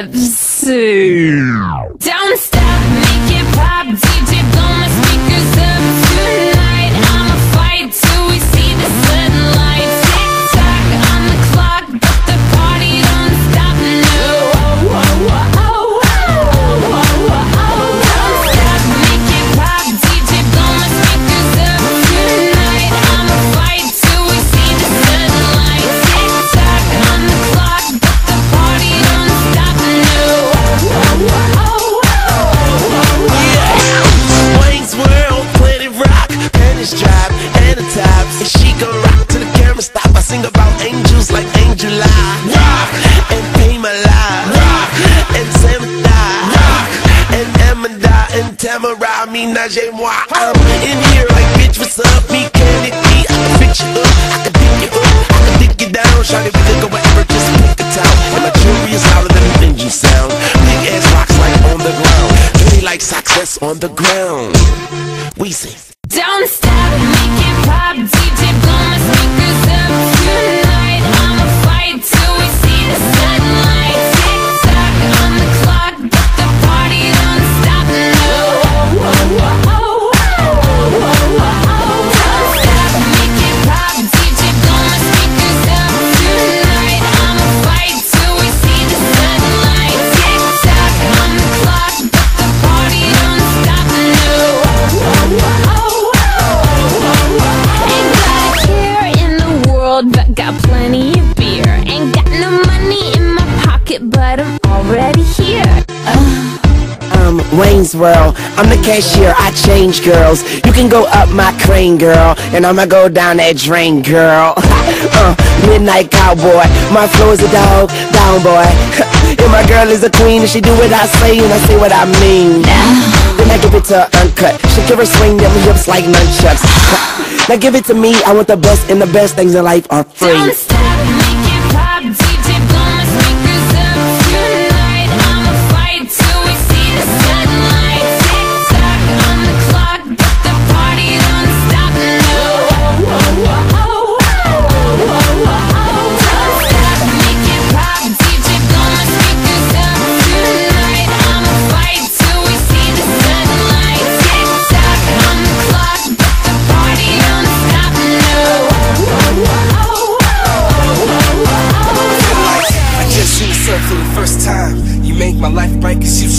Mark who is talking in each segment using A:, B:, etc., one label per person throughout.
A: Bit tipsy.
B: Tamara, me, Najee, moi. I'm in here like, bitch, what's up? Me, can it be? I can fix you up, I can dig you up, I can dig you down. Shawty, we can go wherever, just pick a town. And my jewelry is louder than an engine sound. Big ass rocks like on the ground. Pretty like that's on the ground. We sing.
A: Don't stop, make it pop, but I'm already here.
B: Um, Wayne's World. I'm the cashier. I change girls. You can go up my crane, girl, and I'ma go down that drain, girl. uh, midnight cowboy. My flow is a dog, down boy. and my girl is a queen, and she do what I say, and I say what I mean. Then I give it to her uncut. She give her swing them hips like nunchucks. now give it to me. I want the best, and the best things in life are free.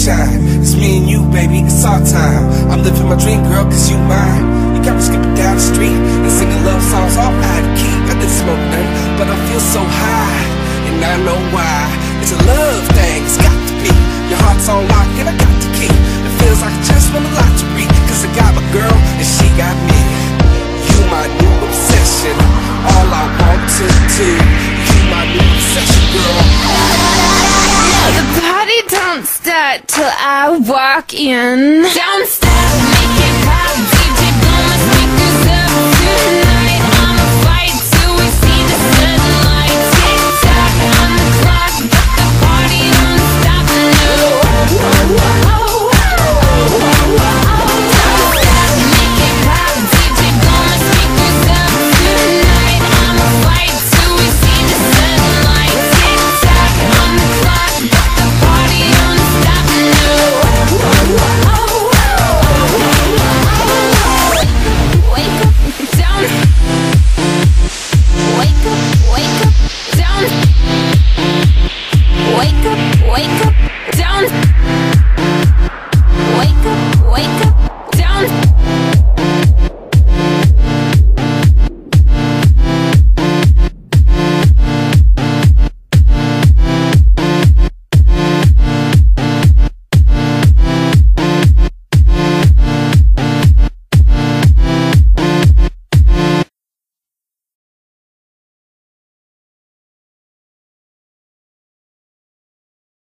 C: Shine. It's me and you, baby, it's our time. I'm living my dream, girl, cause you mine. You got me skipping down the street and singing love songs all out of key. I didn't smoke none, but I feel so high. And I know why. It's a love thing, it's got to be. Your heart's on lock and I got the key. It feels like I just won the lottery. Cause I got my girl and she got me.
A: Till I walk in. Stop,